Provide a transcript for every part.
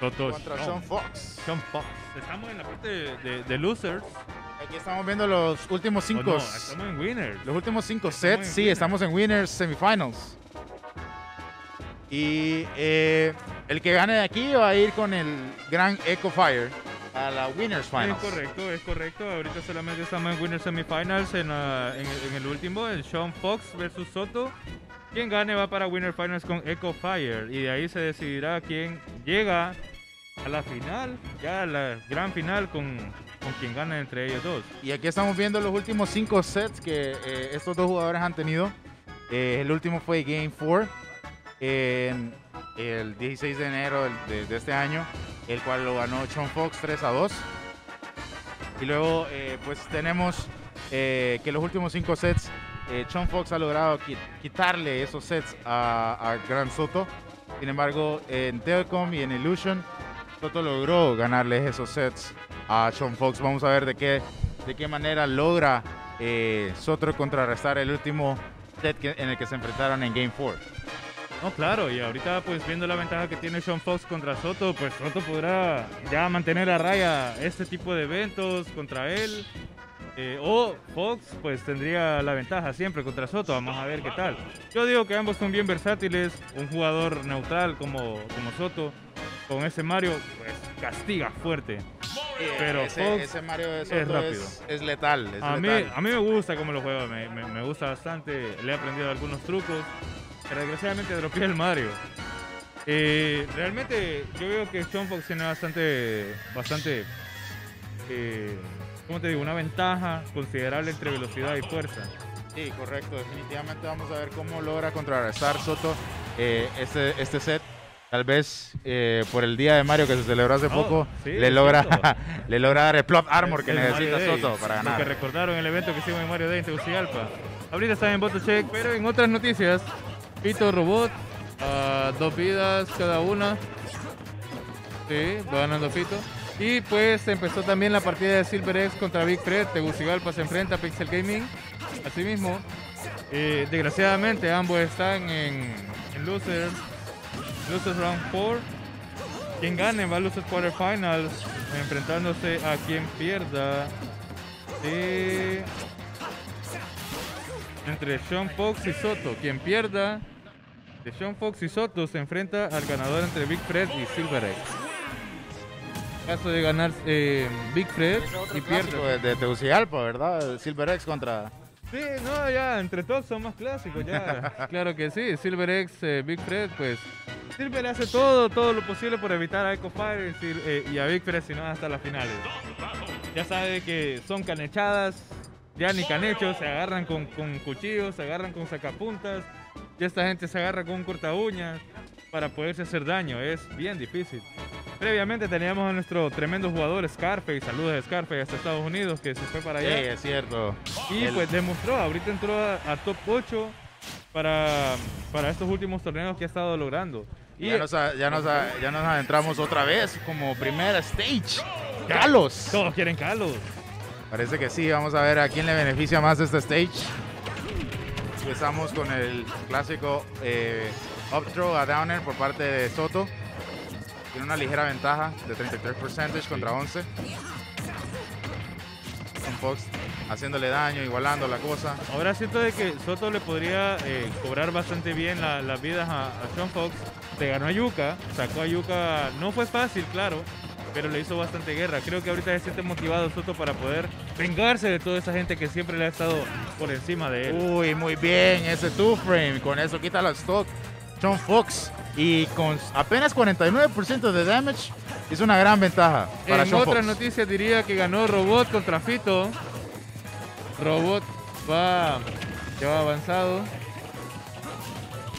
Soto, contra Sean- Sean Fox. Sean Fox. Estamos en la parte de, de- losers. Aquí estamos viendo los últimos ¿o cinco. no? Estamos en winners. Los últimos cinco Estamos sets, sí, winners. estamos en Winners Semifinals. Y eh, el que gane de aquí va a ir con el gran Echo Fire a la Winners Es Finals. correcto, es correcto. Ahorita solamente estamos en Winners Semifinals en, ah, en, el, en el último, el Sean Fox versus Soto. Quien gane va para Winner Finals con Echo Fire y de ahí se decidirá quién llega a la final, ya a la gran final con, con quien gane entre ellos dos. Y aquí estamos viendo los últimos cinco sets que eh, estos dos jugadores han tenido. Eh, el último fue Game 4 en el 16 de enero de, este año, el cual lo ganó Sean Fox 3 a 2. Y luego, eh, pues tenemos eh, que los últimos cinco sets, eh, Sean Fox ha logrado qui- quitarle esos sets a, Gran Soto. Sin embargo, en Telecom y en Illusion, Soto logró ganarles esos sets a Sean Fox. Vamos a ver de qué, de qué manera logra eh, Soto contrarrestar el último set en el que se enfrentaron en Game 4. No, claro, y ahorita pues viendo la ventaja que tiene Sean Fox contra Soto, pues Soto podrá ya mantener a raya este tipo de eventos contra él. Eh, o Fox pues tendría la ventaja siempre contra Soto, vamos a ver qué tal. Yo digo que ambos son bien versátiles, un jugador neutral como, como Soto, con ese Mario pues castiga fuerte. Pero ese, Fox ese Mario de es Soto rápido. es, es letal. es A mí, a mí me gusta cómo lo juega, me, me- me gusta bastante. Le he aprendido algunos trucos. Pero desgraciadamente dropeé el Mario. Eh, realmente yo veo que Sean Fox tiene bastante, bastante, eh, ¿cómo te digo? Una ventaja considerable entre velocidad y fuerza. Sí, correcto. Definitivamente vamos a ver cómo logra contrarrestar Soto eh, este, este set. Tal vez eh, por el día de Mario que se celebró hace Oh, poco, sí, le, logra, le logra dar el plot armor que El necesita Day, Soto para Lo que ganar. recordaron el evento que hicimos en Mario Day en Tegucigalpa. Ahorita está en Botocheck, pero en otras noticias, Pito Robot, dos vidas cada una. Sí, va ganando Pito. Y pues empezó también la partida de Silver X contra Big Fred. Tegucigalpa se enfrenta a Pixel Gaming. Asimismo, eh, desgraciadamente ambos están en, en Losers, Losers Round 4. Quien gane va a Losers Quarterfinals, enfrentándose a quien pierda. eh, entre Sean Fox y Soto. Quien pierda de Sean Fox y Soto se enfrenta al ganador entre Big Fred y Silver X. Caso de ganar eh, Big Fred y pierde. de, Tegucigalpa, ¿verdad? Silver X contra... Sí, no, ya, entre todos son más clásicos, ya. claro que sí, Silver X, eh, Big Fred, pues. Silver hace todo, todo lo posible por evitar a Echo Fire y eh, y a Big Fred, si no hasta las finales. Ya sabe que son canechadas, ya ni canechos, se agarran con, con cuchillos, se agarran con sacapuntas, ya esta gente se agarra con un corta uñas para poderse hacer daño, es bien difícil. Previamente teníamos a nuestro tremendo jugador Scarface, saludos a Scarface hasta Estados Unidos que se fue para Sí, allá. es cierto. Y El- pues demostró, ahorita entró a, a top 8 para, para estos últimos torneos que ha estado logrando. Y ya, nos, ya, nos, ya nos adentramos otra vez como primera stage. Carlos. todos quieren Carlos. Parece que sí, vamos a ver a quién le beneficia más este stage. Empezamos con el clásico eh, up throw a downer por parte de Soto. Tiene una ligera ventaja de 33% contra 11. Son Fox haciéndole daño, igualando la cosa. Ahora siento de que Soto le podría eh, cobrar bastante bien la- las vidas a, a Sean Fox. Se ganó a Yuka, sacó a Yuka. No fue fácil, claro, pero le hizo bastante guerra. Creo que ahorita se siente motivado Soto para poder vengarse de toda esa gente que siempre le ha estado por encima de él. Uy, muy bien, ese two frame. Con eso quita la stock. John Fox. Y con apenas 49% de damage, es una gran ventaja para en Sean otras Fox. noticias diría que ganó Robot contra Fito. Robot va, ya va avanzado.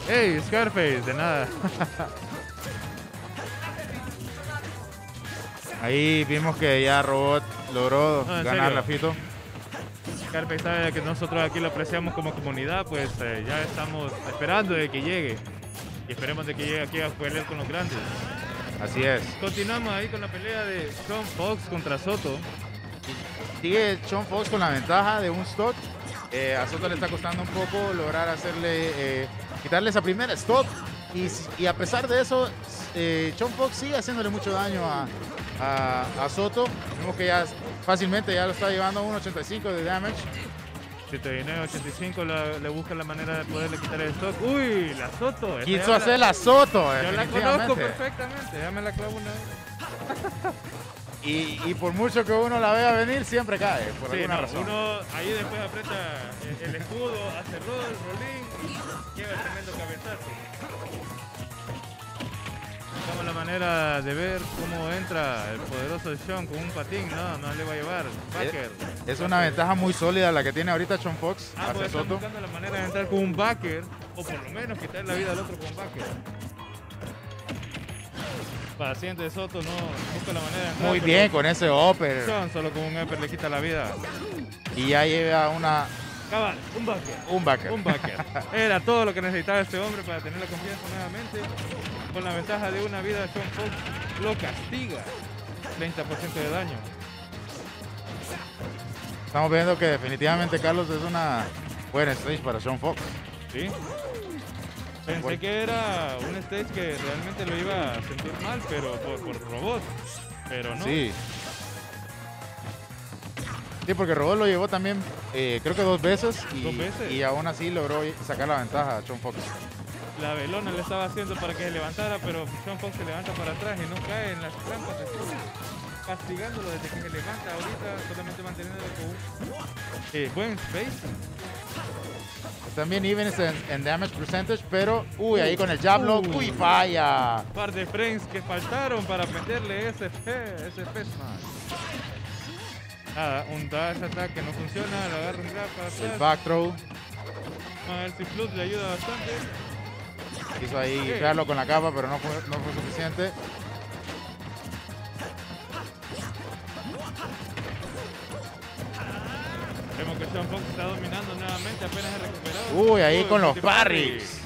Hey, Scarface, de nada. Ahí vimos que ya Robot logró No, ganar serio. la Fito. Scarface sabe que nosotros aquí lo apreciamos como comunidad, pues eh, ya estamos esperando de que llegue. Y esperemos de que llegue aquí a pelear con los grandes. Así es. Continuamos ahí con la pelea de Sean Fox contra Soto. Sigue Sean Fox con la ventaja de un stock. Eh, a Soto le está costando un poco lograr hacerle, eh, quitarle esa primera stop. Y, y a pesar de eso, eh, John Fox sigue haciéndole mucho daño a, a, a Soto. Vemos que ya fácilmente ya lo está llevando a un 85 de damage. 79, 85, la- le busca la manera de poderle quitar el stock. Uy, la Soto. esa Quiso hacer la, la Soto, Yo la conozco perfectamente, ya me la clavo una vez. Y, y por mucho que uno la vea venir, siempre cae, por Sí, alguna no, razón. uno ahí después aprieta el, el escudo, hace roll, rolling y llega el tremendo cabezazo. La manera de ver cómo entra el poderoso Sean con un patín. No, no le va a llevar. Backer. Es una ventaja muy sólida la que tiene ahorita John Fox Ah, pues Soto. buscando la manera de entrar con un backer o por lo menos quitar la vida al otro con un backer. Paciente de Soto no busca la manera de entrar. Muy bien con ese upper. Sean solo con un upper le quita la vida. Y ya lleva una, Cabal, un backer. un backer. Un backer. Era todo lo que necesitaba este hombre para tener la confianza nuevamente. Con la ventaja de una vida, Sean Fox lo castiga. 30% de daño. Estamos viendo que definitivamente Carlos es una buena stage para Sean Fox. ¿Sí? Pensé que era un stage que realmente lo iba a sentir mal, pero por, por robot. Pero no. Sí. Sí, porque Robot lo llevó también, eh, creo que dos veces. Y, Dos veces. Y aún así logró sacar la ventaja a Sean Fox. La velona le estaba haciendo para que se levantara, pero Sean Fox se levanta para atrás y no cae en las trampas. Castigándolo desde que se levanta ahorita, solamente manteniéndolo con un eh, buen space. También evens en, en damage percentage, pero uy, ahí con el jab lock, Uy. uy, falla. par de frames que faltaron para meterle ese ese smash. Nada, un dash attack que no funciona, le agarra un grab para El atrás. back throw, a ver si Flood le ayuda bastante. Quiso ahí crearlo con la capa, pero no fue, no fue suficiente. Vemos que Sean Fox está dominando nuevamente, apenas se recuperado. Uy, ahí con los parries.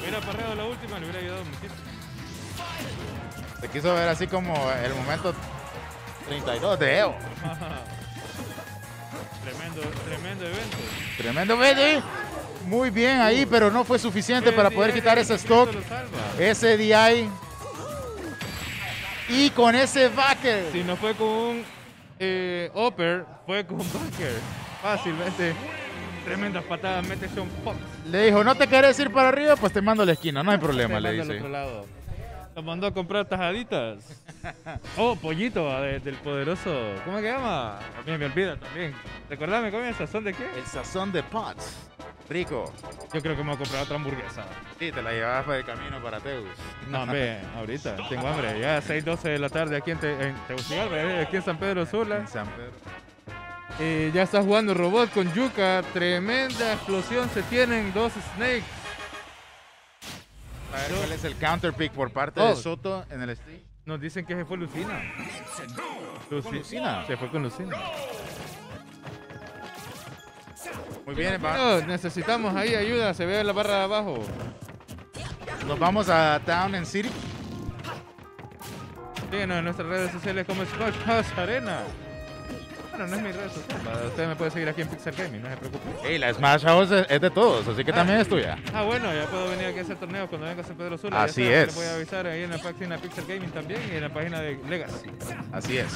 Hubiera parreado la última, le hubiera ayudado muchísimo. Se quiso ver así como el momento 32 de Evo. tremendo, tremendo evento. Tremendo baby. Muy bien ahí, pero no fue suficiente para poder quitar ese stock, ese DI. Y con ese backer. Si no fue con un eh, upper, fue con backer. Fácilmente. Tremendas patadas mete Sean Fox. Le dijo, no te querés ir para arriba, pues te mando a la esquina, no hay problema, Te le al dice. otro lado. Lo mandó a comprar tajaditas. Oh, pollito ah, de- del poderoso. ¿Cómo se llama? También me olvida también. Recordame, ¿cómo es el sazón de qué? El sazón de Potts. Rico. Yo creo que me voy a comprar otra hamburguesa. Sí, te la llevabas para el camino para Teus. No, hombre, ahorita tengo hambre. Ya 6:12 de la tarde aquí en, Te en Tegucigalpa, eh, aquí en San Pedro Sula. En San Pedro. Eh, ya está jugando robot con Yuka. Tremenda explosión se tienen dos snakes. A ver cuál es el counter pick por parte de Soto en el stream. Nos dicen que se fue Lucina. Luci- Lucina? Se fue con Lucina. Muy bien, va- No, necesitamos ahí ayuda. Se ve la barra de abajo. nos vamos a Town en City. Síguenos en nuestras redes sociales como Smash House Arena. Bueno, no es mi red social. Usted me puede seguir aquí en Pixel Gaming, no se preocupe. Hey, la Smash House es de todos, así que también es tuya. Ah, bueno, ya puedo venir aquí a hacer torneos cuando venga a San Pedro Sula. Así ya es. Les voy a avisar ahí en la página de Pixel Gaming también y en la página de Legacy. Así es.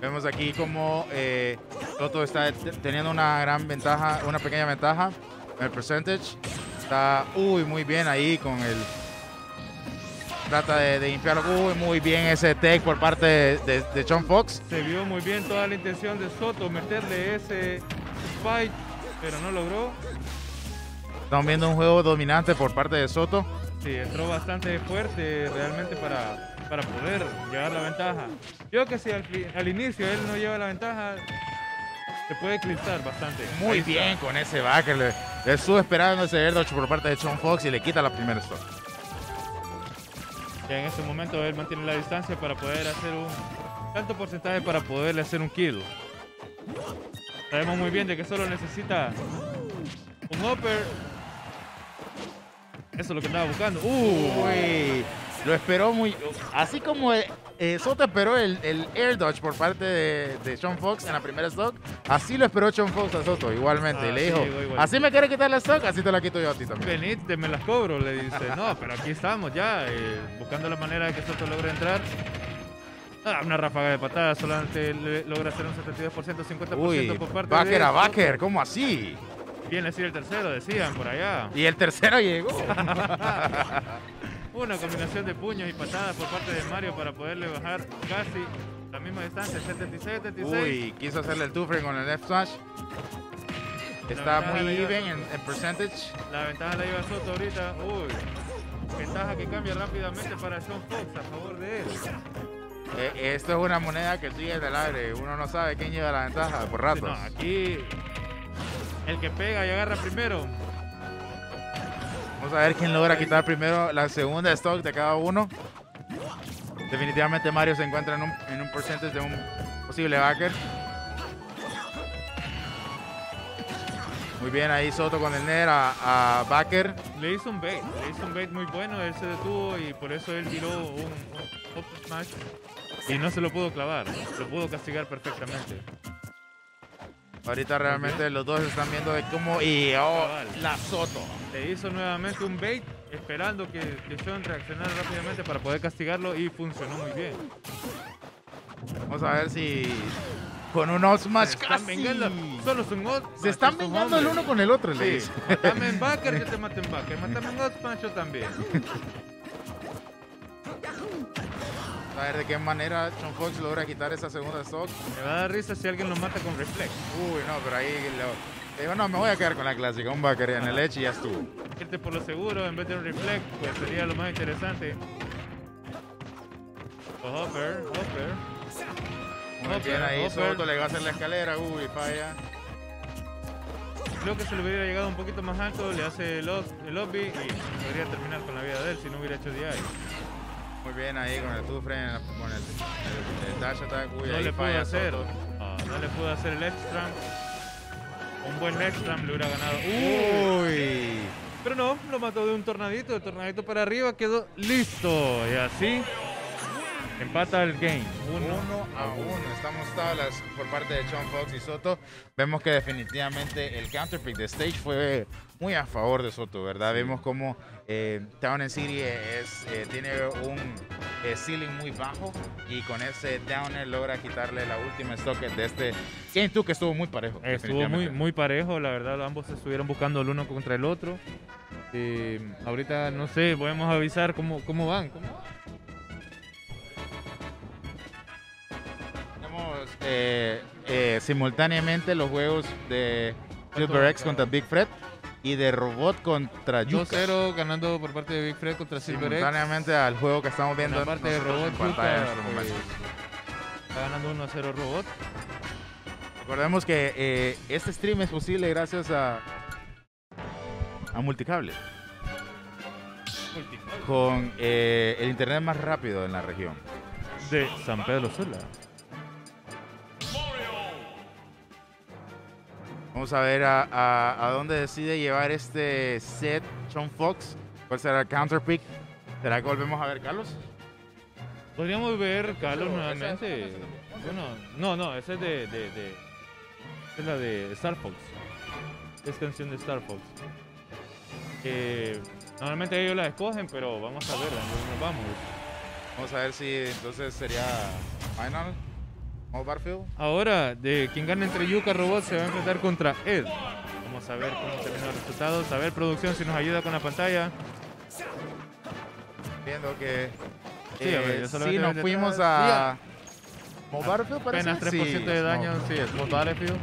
Vemos aquí como eh, Soto está teniendo una gran ventaja, una pequeña ventaja en el percentage. Está, uy, muy bien ahí con el... Trata de, de limpiarlo. Uy, muy bien ese take por parte de, de, de John Fox. Se vio muy bien toda la intención de Soto meterle ese spike, pero no logró. Estamos viendo un juego dominante por parte de Soto. Sí, entró bastante fuerte realmente para, para poder llevar la ventaja. Yo que si al, inicio él no lleva la ventaja, se puede eclipsar bastante. Muy bien con ese backer. Le, le estuvo esperando ese air dodge por parte de John Fox y le quita la primera stop. Ya en este momento él mantiene la distancia para poder hacer un tanto porcentaje para poderle hacer un kill. Sabemos muy bien de que solo necesita un upper. Eso es lo que estaba buscando. Uy, lo esperó muy. Así como eh, Soto esperó el, el air dodge por parte de, de Sean Fox en la primera stock, así lo esperó Sean Fox a Soto igualmente. y le Ah, dijo: sí. Así me quiere quitar la stock, así te la quito yo a ti también. Venid, te me las cobro, le dice. No, pero aquí estamos ya, eh, buscando la manera de que Soto logre entrar. Ah, una ráfaga de patadas, solamente logra hacer un 72%, 50% Uy, por parte Baker de a. Baker, ¿cómo así? Viene a decir el tercero, decían por allá. Y el tercero llegó. Una combinación de puños y patadas por parte de Mario para poderle bajar casi la misma distancia, 76, 76. Uy, quiso hacerle el two frame con el left smash. Está muy even en, en percentage. La ventaja la lleva Soto ahorita. Uy, ventaja que cambia rápidamente para Sean Fox a favor de él. Eh, esto es una moneda que sigue en el aire. Uno no sabe quién lleva la ventaja por Sí, ratos. no, aquí el que pega y agarra primero. Vamos a ver quién logra quitar primero la segunda stock de cada uno. Definitivamente Mario se encuentra en un, en un percentage de un posible backer. Muy bien ahí Soto con el Ner a, a backer. Le hizo un bait, le hizo un bait muy bueno, él se detuvo y por eso él tiró un, un smash y no se lo pudo clavar, lo pudo castigar perfectamente. Ahorita realmente los dos están viendo de cómo... Y oh, la Soto. Le hizo nuevamente un bait esperando que, que Sean reaccionara rápidamente para poder castigarlo y funcionó muy bien. Vamos a ver si con un up smash Se están casi. vengando, solo up Se están vengando el uno con el otro, le Sí, dice. matame en backer, yo te mato en backer. Matame en up smash, yo también. A ver de qué manera Sean Fox logra quitar esa segunda stock. Me va a dar risa si alguien lo mata con reflex. Uy, no, pero ahí le digo, no, me voy a quedar con la clásica, un backer en el edge y ya estuvo. Irte por lo seguro en vez de un reflex, pues sería lo más interesante. O Hopper, Hopper. Muy Hopper, bien ahí, Hopper. Soto le va a hacer la escalera, uy, falla. Creo que se le hubiera llegado un poquito más alto, le hace el, el lobby y podría terminar con la vida de él si no hubiera hecho DI. Muy bien ahí con el two frame, con el, el- el dash attack, uy, No ahí le pudo falla hacer, ah, no le pudo hacer el extra. Un buen extra le hubiera ganado. Uy, Pero no, lo mató de un tornadito, el tornadito para arriba quedó listo. Y así empata el game. Uno, uno a uno. Estamos tablas por parte de Sean Fox y Soto. Vemos que definitivamente el counterpick de Stage fue muy a favor de Soto, ¿verdad? Vemos como eh, Town and City es, eh, tiene un eh, ceiling muy bajo y con ese downer logra quitarle la última stock de este Game 2 que estuvo muy parejo. Estuvo muy, muy parejo, la verdad, ambos estuvieron buscando el uno contra el otro. Eh, ahorita, no sé, podemos avisar cómo, cómo van. ¿Cómo van? Eh, eh, simultáneamente los juegos de Silver X contra Big Fred y de Robot contra Yuka. 2-0 ganando por parte de Big Fred contra Silver X. Simultáneamente al juego que estamos En viendo la parte de Robot en pantalla en Yuka, estos pues, está ganando 1-0 Robot. Recordemos que eh, este stream es posible gracias a, a Multicable, con eh, el internet más rápido en la región. De San Pedro Sula. Vamos a ver a, a- a dónde decide llevar este set Sean Fox. ¿Cuál será el counterpick? ¿Será que volvemos a ver Carlos? Podríamos ver Carlos nuevamente. Bueno, no, no, esa es de, de, de- es la de Star Fox. Es canción de Star Fox. Normalmente ellos la escogen, pero vamos a verla, nos vamos. Vamos a ver si entonces sería Final o Barfield. Ahora, de quien gane entre Yuka Robot se va a enfrentar contra Ed. Vamos a ver cómo terminan los resultados. A ver, producción, si nos ayuda con la pantalla. Viendo que Sí, a ver, eh, sí, nos fuimos a Mo Battlefield, parece. Apenas 3% Sí, de daño, Mo- sí, es Mod Battlefield.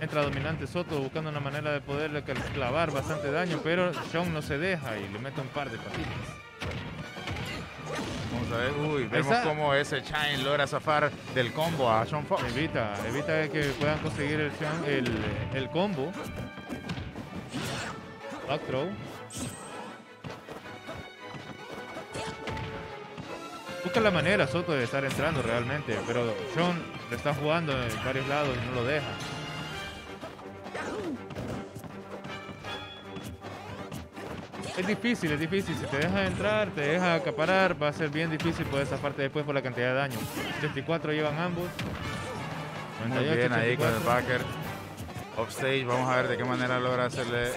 Entra dominante Soto buscando una manera de poderle cl- clavar bastante daño, pero Sean no se deja y le mete un par de patitas. Ver, uy, vemos Esa- cómo ese Chain logra zafar del combo a Sean Fox. Evita, evita que puedan conseguir el, el combo. Back throw. Busca la manera Soto de estar entrando realmente, pero Sean le está jugando en varios lados y no lo deja. Es difícil, es difícil. Si te deja entrar, te deja acaparar, va a ser bien difícil poder zafarte después por la cantidad de daño. 84 llevan ambos. Muy 98, bien ahí con el 84. backer. Offstage, vamos a ver de qué manera logra hacerle.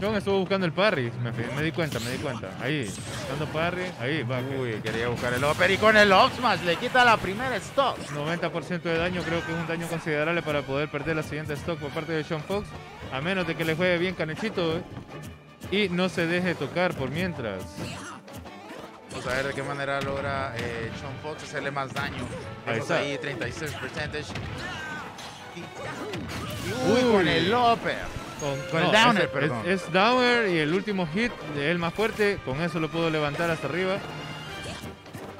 John estuvo buscando el parry, me, di cuenta, me di cuenta. Ahí, buscando parry, ahí, va. Uy, quería buscar el upper y con el smash le quita la primera stock. 90% de daño, creo que es un daño considerable para poder perder la siguiente stock por parte de Sean Fox, a menos de que le juegue bien Canechito ¿eh? y no se deje tocar por mientras. Vamos a ver de qué manera logra eh, Sean Fox hacerle más daño. Ahí está. ahí 36 percentage. Y- Uy, Uy. con el upper. Con el downer, perdón. Es, es downer y el último hit de él más fuerte, con eso lo puedo levantar hasta arriba.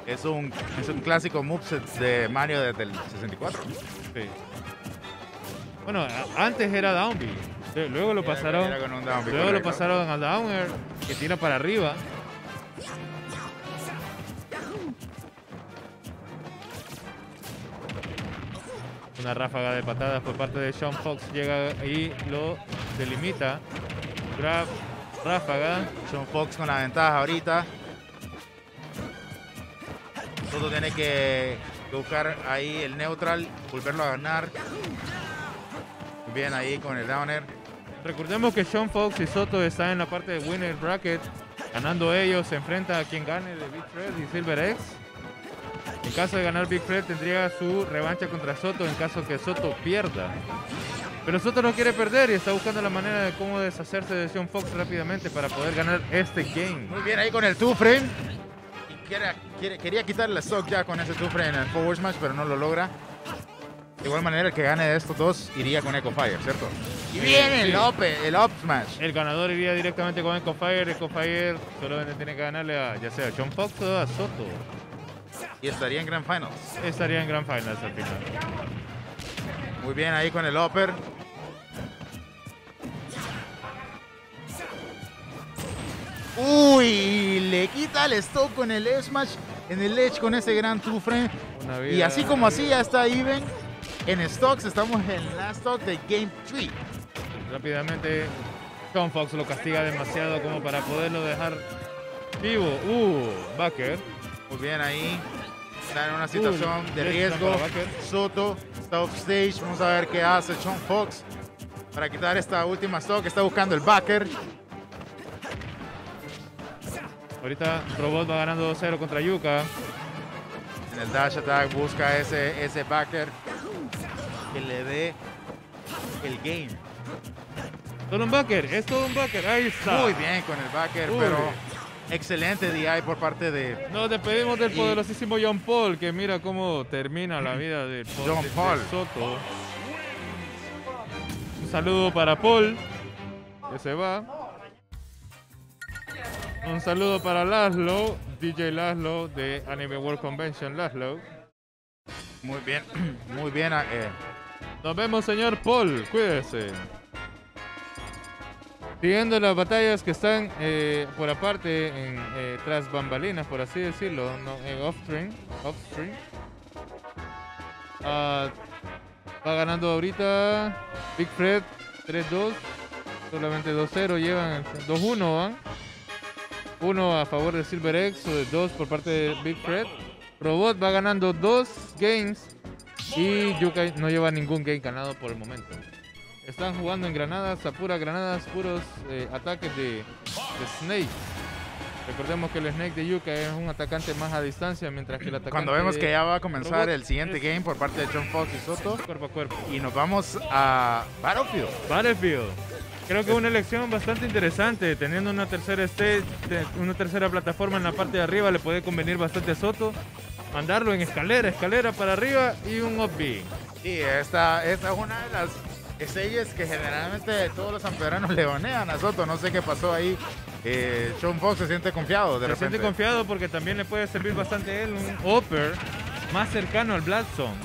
Es un, es un clásico moveset de Mario desde el 64. Sí. Bueno, antes era down B, luego lo Era- pasaron, era con un down luego lo pasaron a downer que tira para arriba. Una ráfaga de patadas por parte de Sean Fox llega y lo delimita. Grab, ráfaga. Sean Fox con la ventaja ahorita. Todo tiene que buscar ahí el neutral, volverlo a ganar. Bien ahí con el downer. Recordemos que Sean Fox y Soto están en la parte de winner bracket. Ganando ellos, se enfrenta a quien gane de Big Fred y Silver X. En caso de ganar Big Fred, tendría su revancha contra Soto en caso que Soto pierda. Pero Soto no quiere perder y está buscando la manera de cómo deshacerse de Sean Fox rápidamente para poder ganar este game. Muy bien ahí con el two frame. Quiere- quería quitarle la stock ya con ese two frame en el forward smash, pero no lo logra. De igual manera, el que gane de estos dos iría con Echo Fire, ¿cierto? Y Sí, viene el up, el up smash. El ganador iría directamente con Echo Fire. Echo Fire solamente tiene que ganarle a ya sea a Sean Fox o a Soto. Y estaría en Grand Finals. Estaría en Grand Finals al final. Muy bien ahí con el upper. Uy, le quita el stock con el smash en el edge con ese gran two frame. Y así como así ya está even. En stocks estamos en la stock de Game 3. Rápidamente, Sean Fox lo castiga demasiado como para poderlo dejar vivo. Uh, Backer. Muy bien ahí. Está en una situación Uy, de riesgo. Soto está off stage. Vamos a ver qué hace Sean Fox para quitar esta última stock. Está buscando el backer. Ahorita Robot va ganando 2-0 contra Yuka. En el dash attack busca ese, ese backer que le dé el game. Solo un Backer, es todo un Backer. Ahí está. Muy bien con el backer, Uy. pero excelente DI por parte de Nos despedimos del poderosísimo John Paul, que mira cómo termina la vida de, John de- de Paul. Soto. Un saludo para Paul, que se va. Un saludo para Laszlo, DJ Laszlo de Anime World Convention Laszlo. muy bien, muy bien. eh, Nos vemos, señor Paul. Cuídese. Siguiendo las batallas que están eh, por aparte, en, eh, tras bambalinas, por así decirlo, no, en off-stream. Off-stream. Ah, va ganando ahorita Big Fred 3-2. Solamente 2-0 llevan. 2-1 van. Uno a favor de Silver X, o de 2 por parte de Big Fred. Robot va ganando dos games y Yuka no lleva ningún game ganado por el momento. Están jugando en granadas, a puras granadas, puros eh, ataques de, de Snake. Recordemos que el Snake de Yuka es un atacante más a distancia, mientras que el atacante cuando vemos que ya va a comenzar Robot el siguiente es- game por parte de John Fox y Soto. cuerpo a cuerpo. Y nos vamos a Battlefield. Battlefield. Creo que es una elección bastante interesante. Teniendo una tercera stage, una tercera plataforma en la parte de arriba, le puede convenir bastante a Soto. Mandarlo en escalera, escalera para arriba y un up B. Sí, esta, esta es una de las estrellas que generalmente todos los sanpedranos le banean a Soto. No sé qué pasó ahí. Eh, Sean Fox se siente confiado de Se repente. siente confiado porque también le puede servir bastante él un upper más cercano al Blood Zone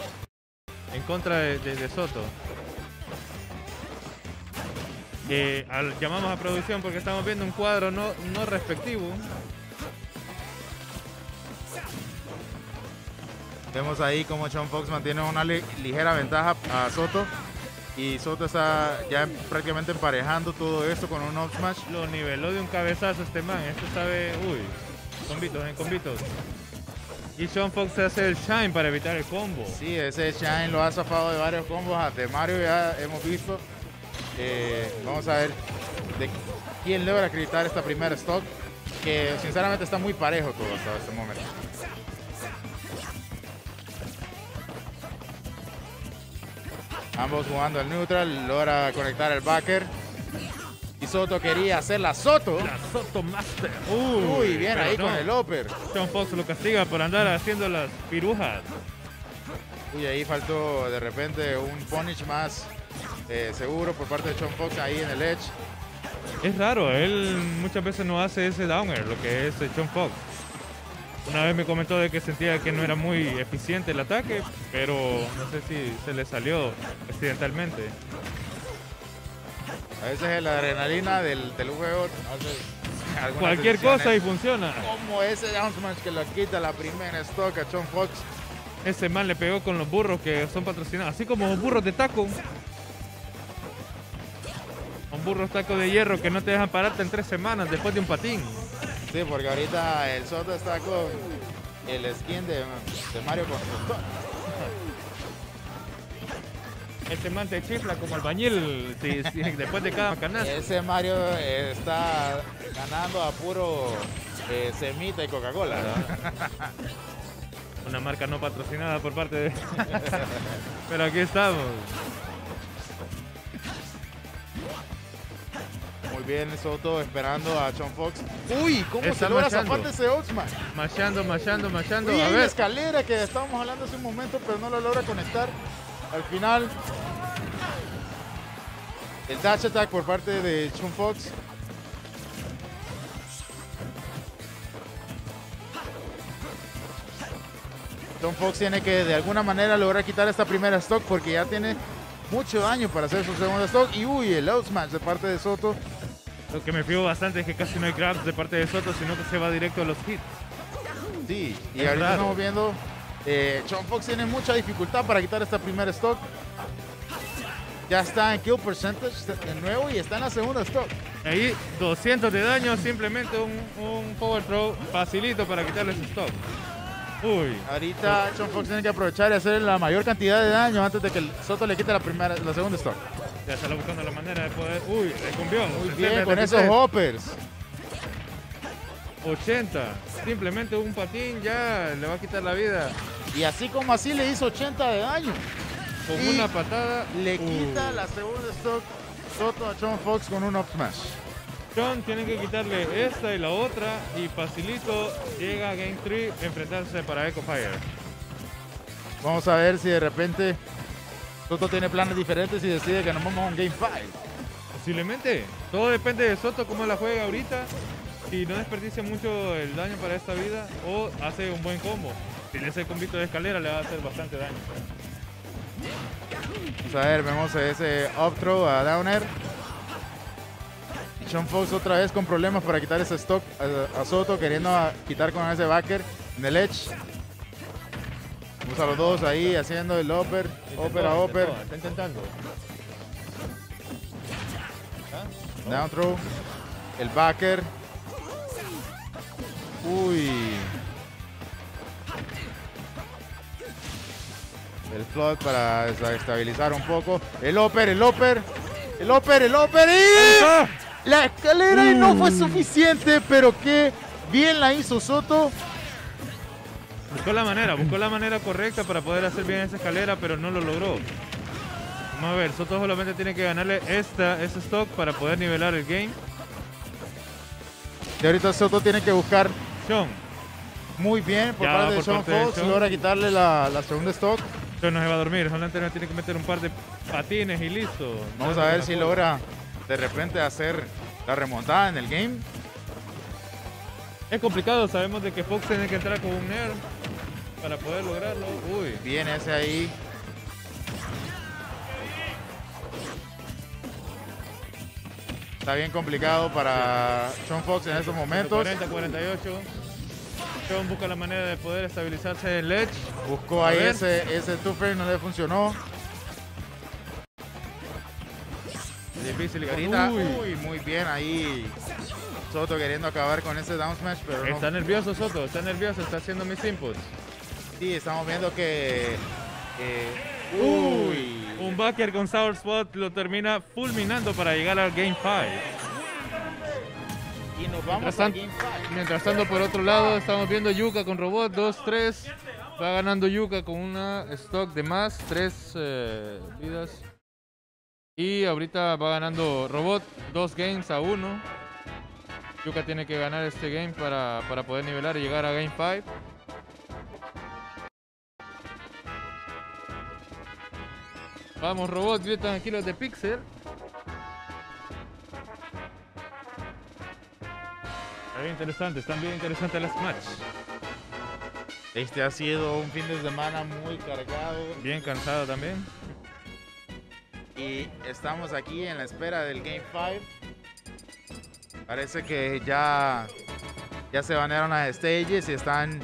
en contra de, de- de Soto. Eh, al- llamamos a producción porque estamos viendo un cuadro no, no respectivo. Vemos ahí como Sean Fox mantiene una li- ligera ventaja a Soto. Y Soto está ya prácticamente emparejando todo esto con un up smash. Lo niveló de un cabezazo este man. Esto sabe. Uy. Combitos, en combitos. Y Sean Fox hace el shine para evitar el combo. Sí, ese Shine lo ha zafado de varios combos. De Mario ya hemos visto. Eh, vamos a ver de quién logra acreditar esta primera stock. Que sinceramente está muy parejo todo hasta este momento. Ambos jugando al neutral, logra conectar el backer. Y Soto quería hacer la Soto. La Soto Master. Uy, bien ahí no. con el upper. Sean Fox lo castiga por andar haciendo las pirujas. Uy, ahí faltó de repente un punish más eh, seguro por parte de Sean Fox ahí en el edge. Es raro, él muchas veces no hace ese downer, lo que es eh, Sean Fox. Una vez me comentó de que sentía que no era muy eficiente el ataque, pero no sé si se le salió accidentalmente. A veces la adrenalina del, del juego hace Cualquier cosa y funciona. Como ese down smash que lo quita la primera stock a Sean Fox. Ese man le pegó con los burros que son patrocinados, así como burros de taco. Son burros taco de hierro que no te dejan pararte en tres semanas después de un patín. Sí, porque ahorita el Soto está con el skin de, de Mario Constructor. Ese man te chifla como albañil si- si- después de cada canal. Ese Mario está ganando a puro eh, semita y Coca-Cola. Una marca no patrocinada por parte de... Pero aquí estamos. Bien, Soto esperando a Sean Fox. Uy, ¿cómo Está se logra machando. zafar de ese smash? Machando, machando, machando. Uy, A ver. escalera que estábamos hablando hace un momento, pero no lo logra conectar. Al final, el dash attack por parte de Sean Fox. Sean Fox tiene que de alguna manera lograr quitar esta primera stock porque ya tiene mucho daño para hacer su segunda stock. Y uy, el out smash de parte de Soto. Lo que me fijo bastante es que casi no hay grabs de parte de Soto, sino que se va directo a los hits. Sí, y Es ahorita raro. estamos viendo. Eh, Fox tiene mucha dificultad para quitar esta primera stock. Ya está en kill percentage de nuevo y está en la segunda stock. Ahí 200 de daño, simplemente un, un power throw facilito para quitarle su stock. Uy, Ahorita Sean Fox tiene que aprovechar y hacer la mayor cantidad de daño antes de que el Soto le quite la primera, la segunda stock. Ya está buscando la manera de poder. Uy, le cumbió. Muy 60, bien, con 33, esos hoppers. 80. Simplemente un patín ya le va a quitar la vida. Y así como así le hizo 80 de daño. Con Y una patada. Le uh, quita la segunda stock Soto a Sean Fox con un up smash. John tiene que quitarle esta y la otra. Y facilito llega a Game 3 enfrentarse para Echo Fire. Vamos a ver si de repente Soto tiene planes diferentes y decide que nos vamos a un Game 5. Posiblemente. Todo depende de Soto, cómo la juega ahorita. Si no desperdicia mucho el daño para esta vida o hace un buen combo. Si le hace el combito de escalera le va a hacer bastante daño. Vamos a ver, vemos ese up throw a Downer. Sean Fox otra vez con problemas para quitar ese stock a, a Soto, queriendo a- quitar con ese backer en el edge. Vamos a los dos ahí haciendo el upper, upper a upper, Está intentando. down throw, el backer. Uy. El flood para estabilizar un poco. El upper, el upper, el upper, el upper y... ¡Ah! La escalera y no fue suficiente, pero qué bien la hizo Soto. Buscó la manera, buscó la manera correcta para poder hacer bien esa escalera, pero no lo logró. Vamos a ver, Soto solamente tiene que ganarle esta, ese stock para poder nivelar el game. Y ahorita Soto tiene que buscar Sean, muy bien por Ya, parte de por Sean parte de Fox. Sean. Logra quitarle la, la segunda stock. Sean no se va a dormir, solamente no tiene que meter un par de patines y listo. Vamos a ver si logra de repente hacer la remontada en el game. Es complicado, sabemos de que Fox tiene que entrar con un Air para poder lograrlo. Uy, Bien ese ahí. Está bien complicado para Sean Fox en estos momentos. 40-48. Sean busca la manera de poder estabilizarse en el edge. Buscó ahí ese, ese two frame, no le funcionó. difícil. Uy, uy, muy bien ahí. Soto queriendo acabar con ese down smash, pero no. Está nervioso Soto, está nervioso, está haciendo mis inputs. Sí, estamos viendo que. eh, Uy, un backer con Sour Spot lo termina fulminando para llegar al Game 5. Y nos vamos Mientras a tanto- Game 5. Mientras tanto, por otro lado, estamos viendo Yuka con robot 2-3. Va ganando Yuka con una stock de más, 3 vidas. Y ahorita va ganando robot 2 games a 1. Yuka tiene que ganar este game para, para poder nivelar y llegar a Game 5. Vamos, robot, gritan aquí los de Pixel. Está bien interesante, están bien interesantes las match. Este ha sido un fin de semana muy cargado Bien cansado también. y estamos aquí en la espera del Game 5. Parece que ya, ya se banearon las stages y están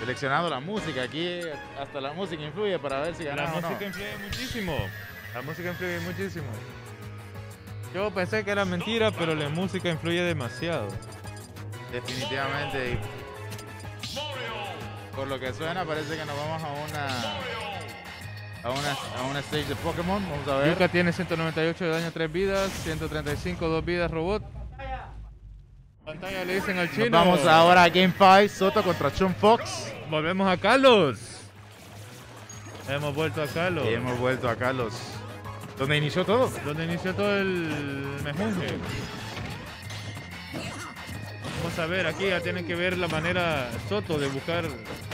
seleccionando la música. Aquí hasta la música influye para ver si La ganamos o no. música influye muchísimo. La música influye muchísimo. Yo pensé que era mentira, pero la música influye demasiado. Definitivamente. por lo que suena, parece que nos vamos a una a una, a una stage de Pokémon. Vamos a ver. Yuka tiene 198 de daño, 3 vidas, 135, 2 vidas, robot. Pantalla le dicen al chino. Nos vamos ahora a Game 5, Soto contra Chun Fox. Volvemos a Carlos. Hemos vuelto a Carlos. Y hemos vuelto a Carlos. Donde inició todo. Donde inició todo el mejunje. Vamos a ver, aquí ya tienen que ver la manera Soto de buscar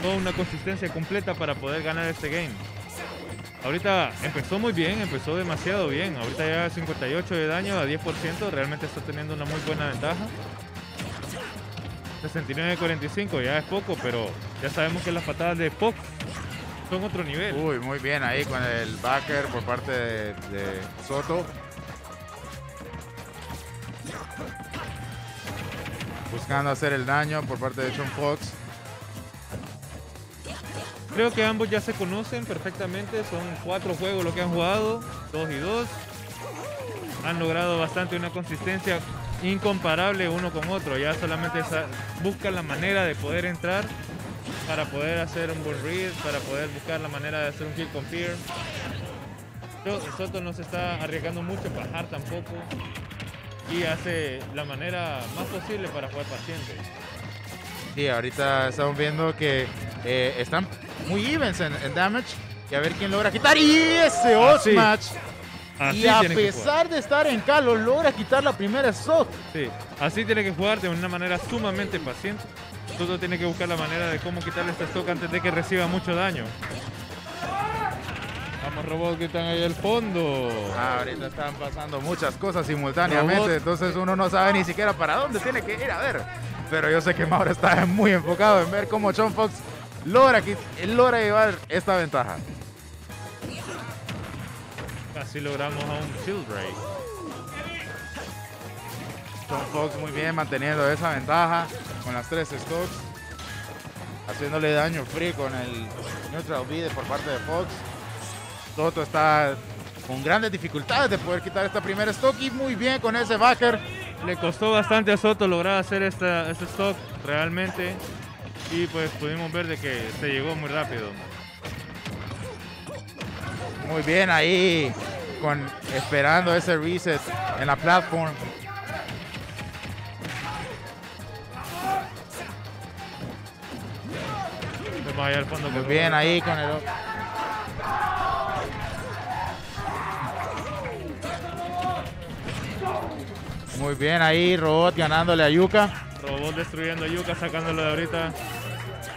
toda una consistencia completa para poder ganar este game. Ahorita empezó muy bien, empezó demasiado bien. Ahorita ya 58 de daño a 10%, realmente está teniendo una muy buena ventaja. 69-45 ya es poco, pero ya sabemos que las patadas de Fox son otro nivel. Uy, muy bien ahí con el backer por parte de, de Soto. Buscando hacer el daño por parte de Chun Fox. Creo que ambos ya se conocen perfectamente, son cuatro juegos lo que han jugado, dos y dos. Han logrado bastante una consistencia incomparable uno con otro, ya solamente buscan la manera de poder entrar para poder hacer un buen read, para poder buscar la manera de hacer un kill con fear. Yo- Soto no se está arriesgando mucho en bajar tampoco y hace la manera más posible para jugar paciente. Sí, ahorita estamos viendo que eh, están muy evens en, en damage. Y a ver quién logra quitar. Y ese Así. match. Así Y a pesar de estar en Calo, logra quitar la primera stock. Sí, así tiene que jugar de una manera sumamente paciente. Todo tiene que buscar la manera de cómo quitarle este stock antes de que reciba mucho daño. Vamos, robots que están ahí al fondo. Ah, ahorita están pasando muchas cosas simultáneamente, Robot. entonces uno no sabe ni siquiera para dónde tiene que ir a ver. Pero yo sé que Mauro está muy enfocado en ver cómo John Fox logra, logra llevar esta ventaja. Casi logramos a un shield break. John Fox muy bien manteniendo esa ventaja con las tres stocks. Haciéndole daño free con el neutral beat por parte de Fox. Toto está con grandes dificultades de poder quitar esta primera stock y muy bien con ese backer. Le costó bastante a Soto lograr hacer esta, este stock realmente. Y pues pudimos ver de que se llegó muy rápido. Muy bien ahí con esperando ese reset en la platform. Al fondo. Muy bien ahí con el Muy bien ahí, Robot ganándole a Yuka. Robot destruyendo a Yuka, sacándolo de ahorita.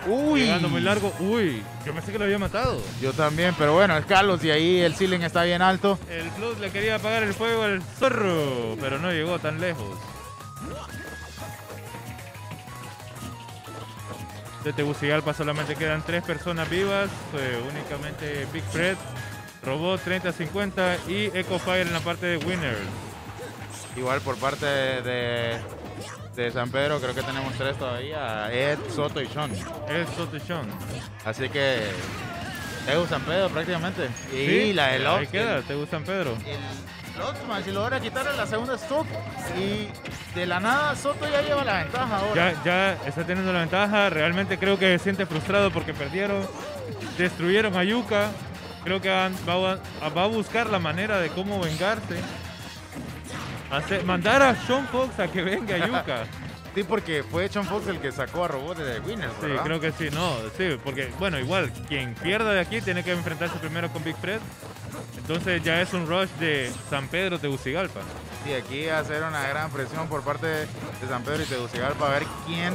Uy. Llegando muy largo. Uy, yo pensé que lo había matado. Yo también, pero bueno, es Carlos y ahí el ceiling está bien alto. El Flood le quería apagar el fuego al zorro, pero no llegó tan lejos. De Tegucigalpa solamente quedan tres personas vivas, eh, únicamente Big Fred, Robot 30-50 y Echo Fire en la parte de Winners. Igual por parte de, de San Pedro, creo que tenemos tres todavía, Ed, Soto y Sean. Es Sotoshon. Así que Tegu San Pedro prácticamente. Y Sí, la de Ahí Love. queda, ¿te gustan Pedro? el- y logra quitarle la segunda stock. Y de la nada Soto ya lleva la ventaja ahora. Ya, ya está teniendo la ventaja. Realmente creo que se siente frustrado porque perdieron. Destruyeron a Yuka. Creo que va a buscar la manera de cómo vengarse. Hacer- mandar a Sean Fox a que venga a Yuka. Sí, porque fue Sean Fox el que sacó a Robot de Winners, Sí, ¿verdad? creo que sí, no, sí, porque, bueno, igual, quien pierda de aquí tiene que enfrentarse primero con Big Fred. Entonces ya es un rush de San Pedro Tegucigalpa. Y aquí hacer una gran presión por parte de San Pedro y Tegucigalpa a ver quién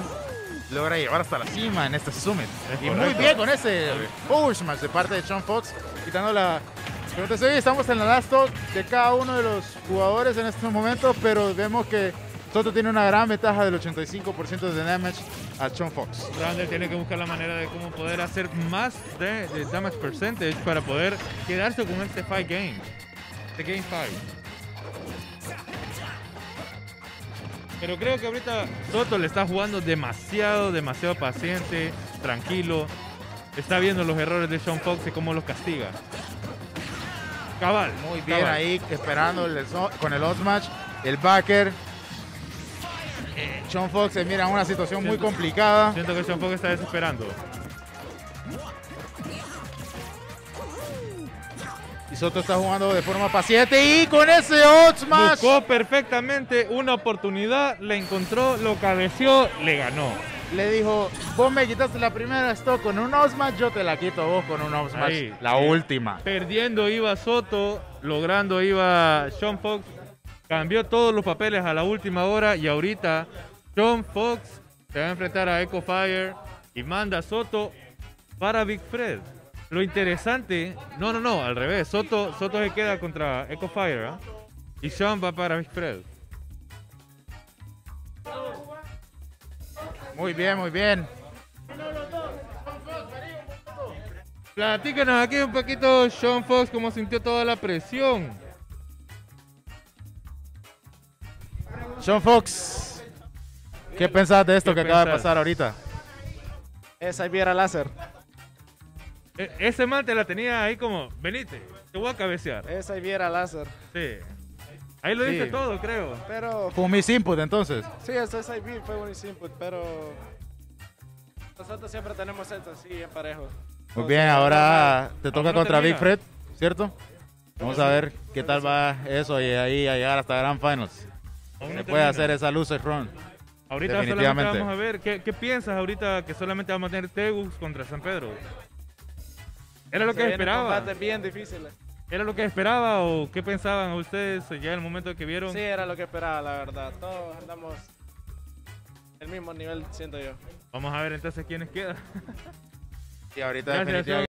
logra llevar hasta la cima en este Summit. Es y muy bien con ese Power Smash de parte de Sean Fox, quitando la... Te decía, estamos en la last talk de cada uno de los jugadores en este momento, pero vemos que Soto tiene una gran ventaja del 85% de damage a Sean Fox. Randall tiene que buscar la manera de cómo poder hacer más de damage percentage para poder quedarse con este fight game. Este game fight. Pero creo que ahorita Soto le está jugando demasiado, demasiado paciente, tranquilo. Está viendo los errores de Sean Fox y cómo los castiga. Cabal. Muy bien cabal. ahí, esperando el con el Smash, el backer. Sean Fox se mira en una situación muy complicada. Siento que Sean Fox está desesperando. Y Soto está jugando de forma paciente y con ese Odd Smash. Buscó perfectamente una oportunidad, le encontró, lo cabeció, le ganó. Le dijo, vos me quitaste la primera stock con un Odd Smash, yo te la quito a vos con un Odd Smash. Ahí. la última. Perdiendo iba Soto, logrando iba Sean Fox. Cambió todos los papeles a la última hora y ahorita Sean Fox se va a enfrentar a Echo Fire y manda a Soto para Big Fred. Lo interesante, no, no, no, al revés. Soto, Soto se queda contra Echo Fire ¿ah? y Sean va para Big Fred. Muy bien, muy bien. Platícanos aquí un poquito, Sean Fox, cómo sintió toda la presión. Sean Fox, ¿qué pensás de esto ¿Qué que acaba de pasar ahorita? Esa viera láser. E- ese man te la tenía ahí como, venite, te voy a cabecear. Esa viera láser. Sí. Ahí lo Sí. dice todo, creo. Pero, Fue un miss input entonces. sí, esa beat fue un input, pero nosotros siempre tenemos esto así en parejo. Muy bien, ahora te toca contra Big termina. Fred, ¿cierto? Vamos a ver qué tal va eso y ahí a llegar hasta Grand Finals. Se no puede termina. hacer esa loser run. Ahorita solamente definitivamente. vamos a ver, ¿qué, qué piensas ahorita que solamente vamos a tener Tegus contra San Pedro? ¿Era lo Se que esperaba? bien difíciles. ¿Era lo que esperaba o qué pensaban ustedes ya en el momento que vieron? Sí, era lo que esperaba, la verdad. Todos andamos el mismo nivel, siento yo. Vamos a ver entonces quiénes quedan. Y ahorita Gracias, definitivamente